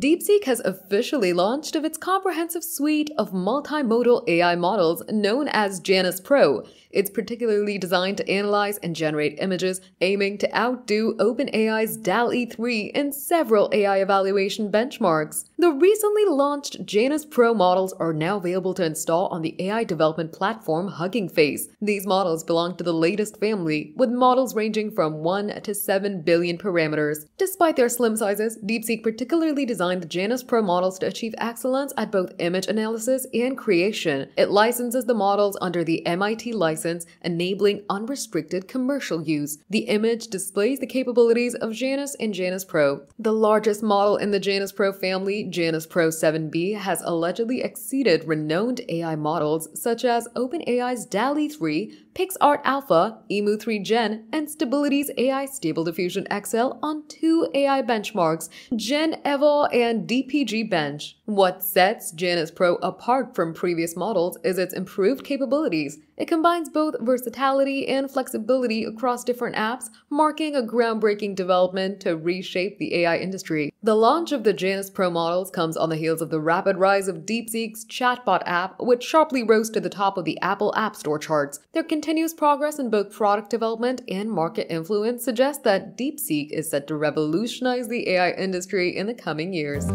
DeepSeek has officially launched of its comprehensive suite of multimodal AI models known as Janus Pro. It's particularly designed to analyze and generate images, aiming to outdo OpenAI's DALL-E 3 in several AI evaluation benchmarks. The recently launched Janus Pro models are now available to install on the AI development platform Hugging Face. These models belong to the latest family, with models ranging from 1 to 7 billion parameters. Despite their slim sizes, DeepSeek particularly designed the Janus Pro models to achieve excellence at both image analysis and creation. It licenses the models under the MIT license, enabling unrestricted commercial use. The image displays the capabilities of Janus and Janus Pro. The largest model in the Janus Pro family, Janus Pro 7b, has allegedly exceeded renowned AI models such as OpenAI's DALL-E 3, PixArt Alpha, Emu 3 Gen, and Stability's AI Stable Diffusion XL on two AI benchmarks, Gen Eval and DPG Bench. What sets Janus Pro apart from previous models is its improved capabilities. It combines both versatility and flexibility across different apps, marking a groundbreaking development to reshape the AI industry. The launch of the Janus Pro models comes on the heels of the rapid rise of DeepSeek's chatbot app, which sharply rose to the top of the Apple App Store charts. Their continuous progress in both product development and market influence suggests that DeepSeek is set to revolutionize the AI industry in the coming years.